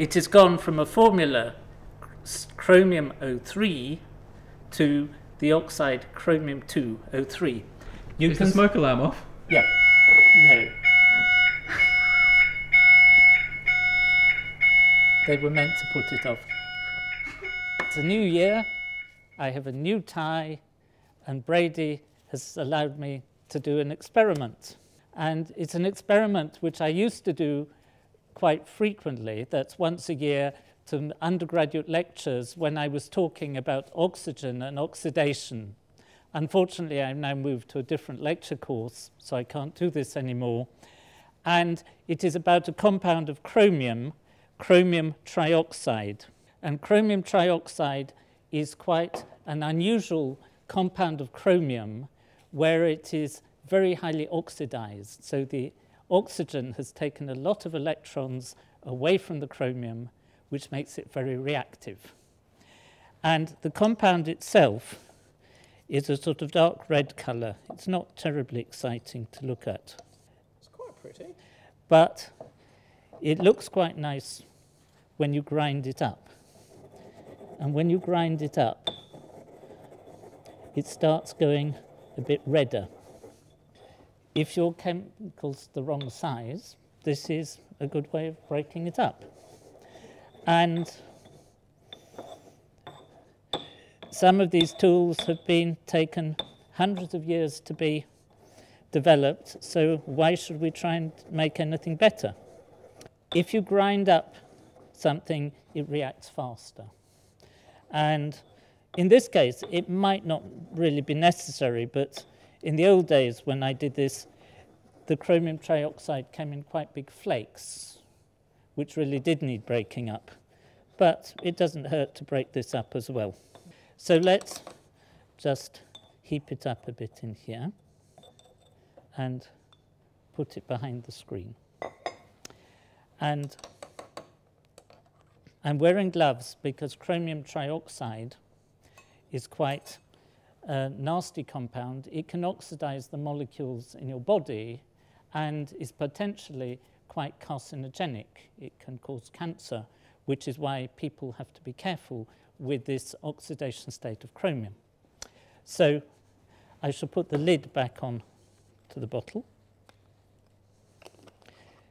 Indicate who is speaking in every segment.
Speaker 1: it has gone from a formula chromium O3 to the oxide chromium 203.
Speaker 2: You Is can the smoke alarm off?
Speaker 1: Yeah. No. They were meant to put it off. It's a new year. I have a new tie, and Brady has allowed me to do an experiment. And it's an experiment which I used to do quite frequently. That's once a year to undergraduate lectures when I was talking about oxygen and oxidation. Unfortunately, I've now moved to a different lecture course, so I can't do this anymore. And it is about a compound of chromium, chromium trioxide. And chromium trioxide is quite an unusual compound of chromium where it is very highly oxidized. So the oxygen has taken a lot of electrons away from the chromium, which makes it very reactive. And the compound itself is a sort of dark red colour. It's not terribly exciting to look at.
Speaker 2: It's quite pretty.
Speaker 1: But it looks quite nice when you grind it up. And when you grind it up, it starts going a bit redder. If your chemical's the wrong size, this is a good way of breaking it up. And some of these tools have been taken hundreds of years to be developed, so why should we try and make anything better? If you grind up something, it reacts faster. And in this case, it might not really be necessary, but in the old days when I did this, the chromium trioxide came in quite big flakes, which really did need breaking up. But it doesn't hurt to break this up as well. So let's just heap it up a bit in here and put it behind the screen. And I'm wearing gloves because chromium trioxide is quite a nasty compound. It can oxidize the molecules in your body and is potentially quite carcinogenic. It can cause cancer, which is why people have to be careful with this oxidation state of chromium. So I shall put the lid back on to the bottle.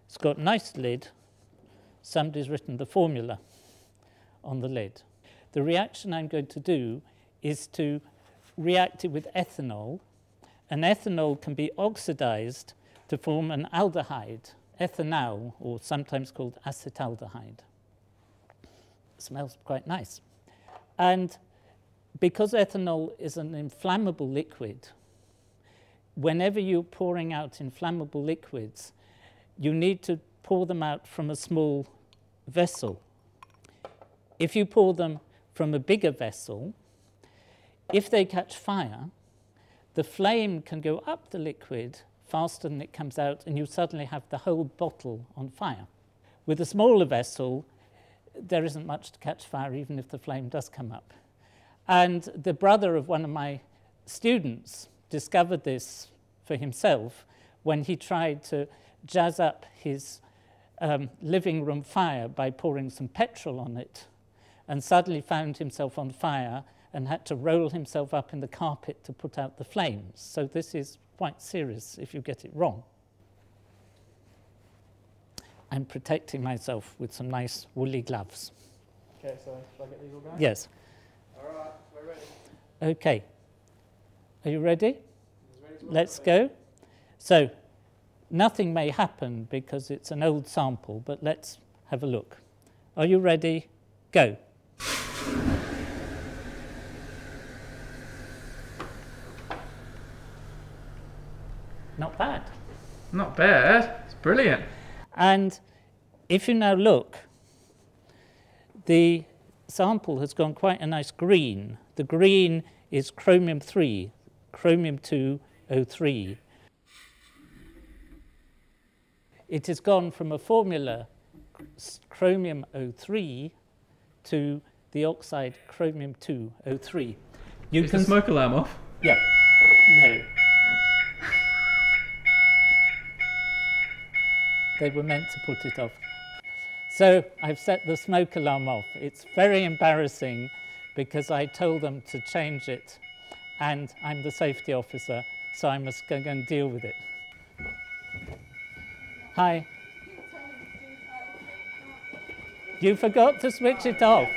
Speaker 1: It's got a nice lid. Somebody's written the formula on the lid. The reaction I'm going to do is to react it with ethanol. And ethanol can be oxidized to form an aldehyde, ethanal, or sometimes called acetaldehyde. It smells quite nice. And because ethanol is an inflammable liquid, whenever you're pouring out inflammable liquids, you need to pour them out from a small vessel. If you pour them from a bigger vessel, if they catch fire, the flame can go up the liquid faster than it comes out, and you suddenly have the whole bottle on fire. With a smaller vessel, there isn't much to catch fire, even if the flame does come up. And the brother of one of my students discovered this for himself when he tried to jazz up his um, living room fire by pouring some petrol on it, and suddenly found himself on fire and had to roll himself up in the carpet to put out the flames. So this is quite serious if you get it wrong. I'm protecting myself with some nice woolly gloves.
Speaker 2: Okay, so shall I get these all going?
Speaker 1: Yes.
Speaker 2: All right, we're ready.
Speaker 1: Okay. Are you ready? Let's go. So, nothing may happen because it's an old sample, but let's have a look. Are you ready? Go. Not bad.
Speaker 2: Not bad. It's brilliant.
Speaker 1: And if you now look, the sample has gone quite a nice green. The green is chromium 3, chromium 203. It has gone from a formula chromium 03 to the oxide chromium 203.
Speaker 2: You is can the smoke alarm off?
Speaker 1: Yeah. No. They were meant to put it off. So I've set the smoke alarm off. It's very embarrassing because I told them to change it and I'm the safety officer, so I must go and deal with it. Hi. You forgot to switch it off.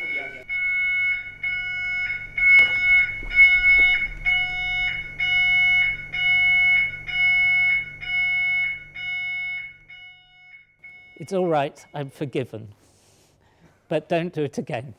Speaker 1: It's all right, I'm forgiven. But don't do it again.